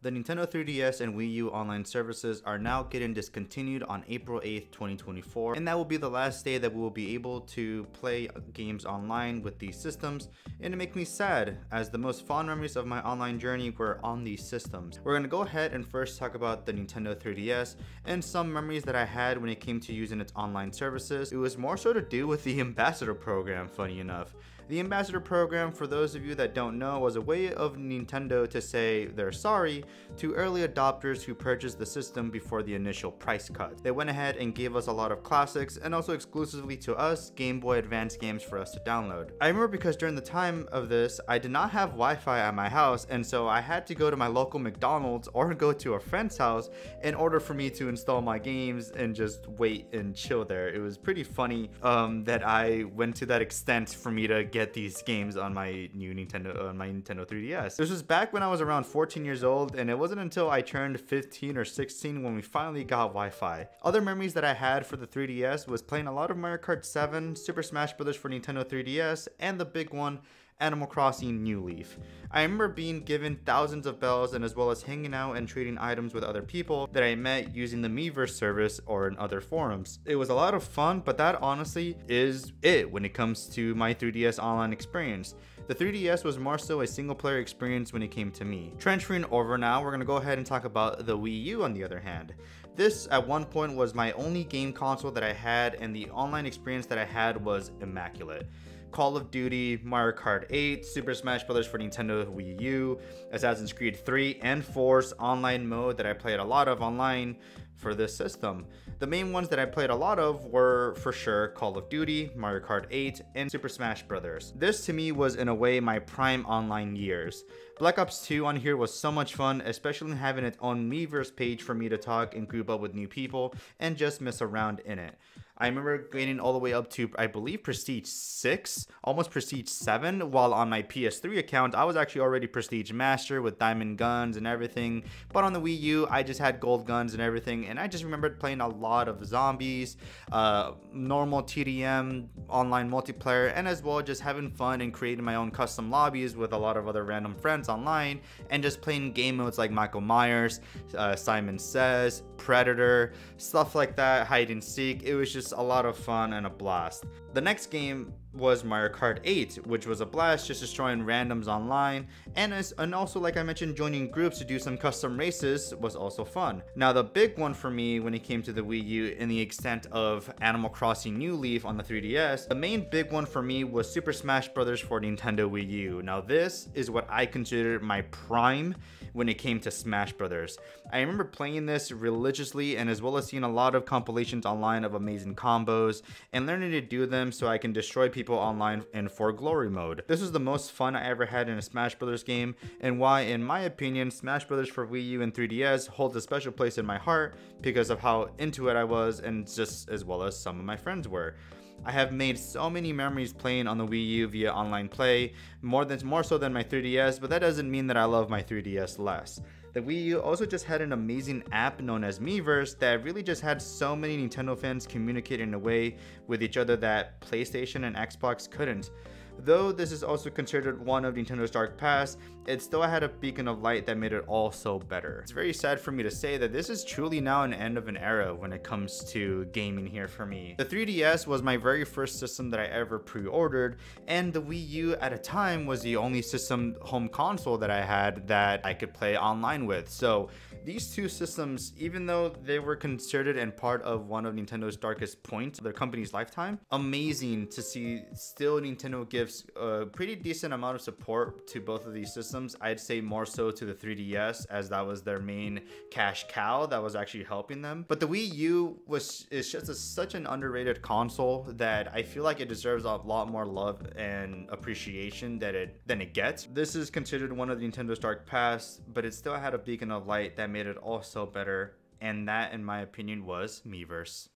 The Nintendo 3DS and Wii U online services are now getting discontinued on April 8th, 2024, and that will be the last day that we will be able to play games online with these systems, and it makes me sad, as the most fond memories of my online journey were on these systems. We're gonna go ahead and first talk about the Nintendo 3DS, and some memories that I had when it came to using its online services. It was more so to do with the Ambassador program, funny enough. The Ambassador program, for those of you that don't know, was a way of Nintendo to say they're sorry to early adopters who purchased the system before the initial price cut. They went ahead and gave us a lot of classics and also exclusively to us Game Boy Advance games for us to download. I remember because during the time of this, I did not have Wi-Fi at my house and so I had to go to my local McDonald's or go to a friend's house in order for me to install my games and just wait and chill there. It was pretty funny um, that I went to that extent for me to get get these games on my new Nintendo on my Nintendo 3DS. This was back when I was around 14 years old and it wasn't until I turned 15 or 16 when we finally got Wi-Fi. Other memories that I had for the 3DS was playing a lot of Mario Kart 7, Super Smash Bros. for Nintendo 3DS, and the big one, Animal Crossing New Leaf. I remember being given thousands of bells and as well as hanging out and trading items with other people that I met using the Miiverse service or in other forums. It was a lot of fun, but that honestly is it when it comes to my 3DS online experience. The 3DS was more so a single player experience when it came to me. Transferring over now, we're gonna go ahead and talk about the Wii U on the other hand. This at one point was my only game console that I had and the online experience that I had was immaculate. Call of Duty, Mario Kart 8, Super Smash Bros. for Nintendo Wii U, Assassin's Creed 3, and Force online mode that I played a lot of online for this system. The main ones that I played a lot of were for sure Call of Duty, Mario Kart 8, and Super Smash Bros. This to me was in a way my prime online years. Black Ops 2 on here was so much fun, especially having its own Miiverse page for me to talk and group up with new people and just mess around in it. I remember gaining all the way up to, I believe, Prestige 6, almost Prestige 7, while on my PS3 account, I was actually already Prestige Master with diamond guns and everything. But on the Wii U, I just had gold guns and everything, and I just remembered playing a lot of zombies, uh, normal TDM, online multiplayer, and as well just having fun and creating my own custom lobbies with a lot of other random friends online, and just playing game modes like Michael Myers, uh, Simon Says, Predator, stuff like that, hide and seek. It was a lot of fun and a blast. The next game was Mario Kart 8, which was a blast just destroying randoms online, and, as, and also like I mentioned, joining groups to do some custom races was also fun. Now the big one for me when it came to the Wii U in the extent of Animal Crossing New Leaf on the 3DS, the main big one for me was Super Smash Bros. for Nintendo Wii U. Now this is what I consider my prime when it came to Smash Brothers. I remember playing this religiously and as well as seeing a lot of compilations online of amazing combos and learning to do them so I can destroy people online in for glory mode. This was the most fun I ever had in a Smash Brothers game and why in my opinion Smash Brothers for Wii U and 3DS holds a special place in my heart because of how into it I was and just as well as some of my friends were. I have made so many memories playing on the Wii U via online play, more than more so than my 3DS, but that doesn't mean that I love my 3DS less. The Wii U also just had an amazing app known as Miiverse that really just had so many Nintendo fans communicate in a way with each other that PlayStation and Xbox couldn't. Though this is also considered one of Nintendo's dark past, it still had a beacon of light that made it all so better. It's very sad for me to say that this is truly now an end of an era when it comes to gaming here for me. The 3DS was my very first system that I ever pre-ordered, and the Wii U at a time was the only system home console that I had that I could play online with. So these two systems, even though they were considered and part of one of Nintendo's darkest points of their company's lifetime, amazing to see still Nintendo give gives a uh, pretty decent amount of support to both of these systems. I'd say more so to the 3DS as that was their main cash cow that was actually helping them. But the Wii U was is just a, such an underrated console that I feel like it deserves a lot more love and appreciation that it than it gets. This is considered one of the Nintendo's dark past, but it still had a beacon of light that made it all so better. And that, in my opinion, was Miiverse.